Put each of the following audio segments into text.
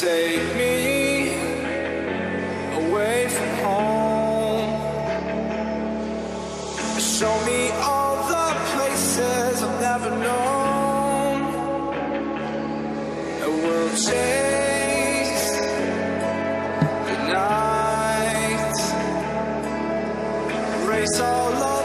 take me away from home. Show me all the places I've never known. And we'll chase the night. Erase all of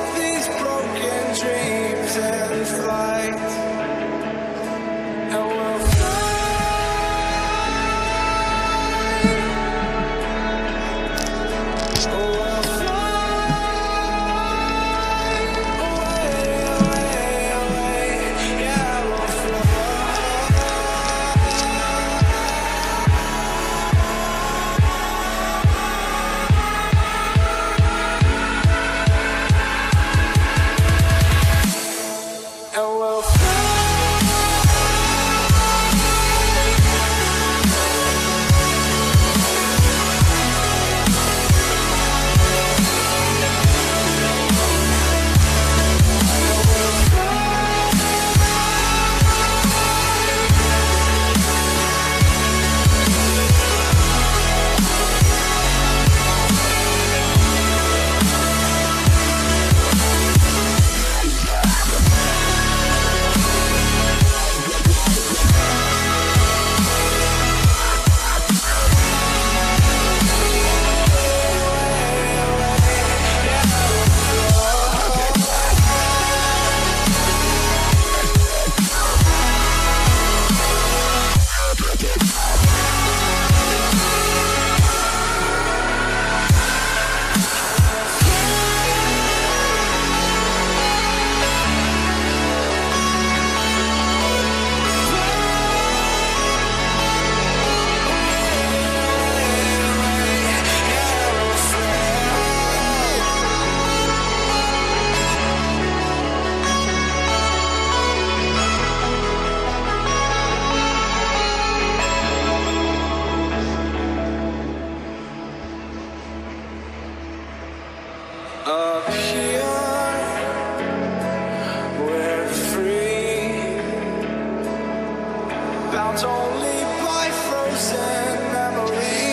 only by frozen memories.